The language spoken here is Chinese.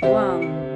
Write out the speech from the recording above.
忘。